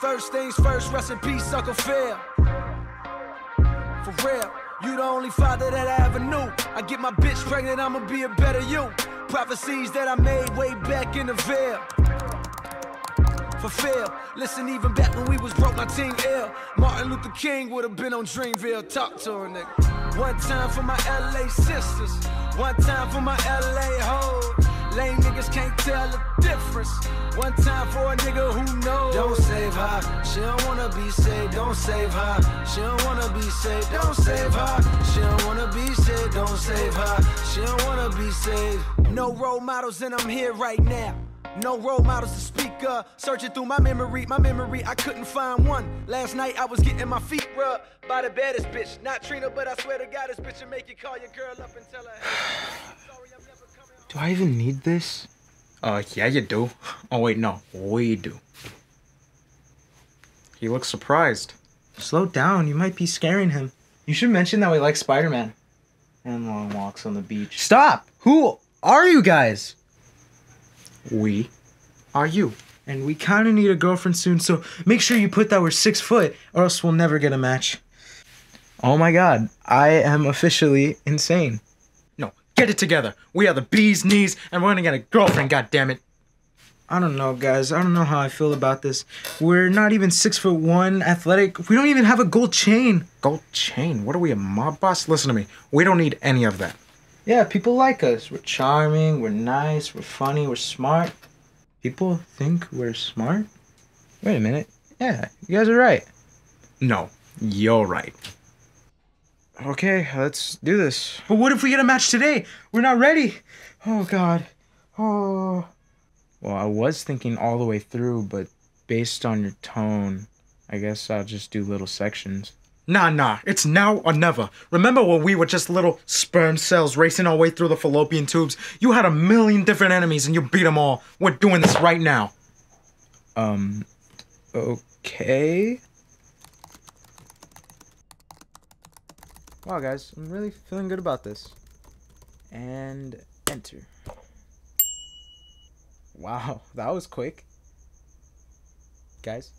First things first, rest in peace. For real, you the only father that I ever knew. I get my bitch pregnant, I'ma be a better you. Prophecies that I made way back in the Ville. Fulfill. Listen, even back when we was broke, my team ill. Martin Luther King would have been on Dreamville. Talk to her, nigga. One time for my LA sisters. One time for my LA hoes. Lame niggas can't tell the difference. One time for a nigga who knows. Don't save her. She don't wanna be saved. Don't save her. She don't wanna be saved. Don't save her. She don't wanna be saved. Don't save her. She don't wanna be saved. No role models, and I'm here right now. No role models to speak of. Searching through my memory, my memory, I couldn't find one. Last night I was getting my feet rubbed by the baddest bitch. Not Trina, but I swear to God, this bitch will make you call your girl up and tell her, hey, sorry, I'm never coming home. Do I even need this? Uh, yeah, you do. Oh, wait, no. We do. He looks surprised. Slow down, you might be scaring him. You should mention that we like Spider Man. And long walks on the beach. Stop! Who are you guys? We are you. And we kind of need a girlfriend soon, so make sure you put that we're six foot, or else we'll never get a match. Oh my god, I am officially insane. Get it together. We are the bee's knees, and we're gonna get a girlfriend, goddammit. I don't know, guys. I don't know how I feel about this. We're not even six foot one, athletic. We don't even have a gold chain. Gold chain? What are we, a mob boss? Listen to me. We don't need any of that. Yeah, people like us. We're charming, we're nice, we're funny, we're smart. People think we're smart? Wait a minute. Yeah, you guys are right. No, you're right. Okay, let's do this. But what if we get a match today? We're not ready. Oh god. Oh. Well, I was thinking all the way through, but based on your tone, I guess I'll just do little sections. Nah, nah, it's now or never. Remember when we were just little sperm cells racing our way through the fallopian tubes? You had a million different enemies and you beat them all. We're doing this right now. Um, okay. Wow, guys, I'm really feeling good about this. And enter. Wow, that was quick. Guys,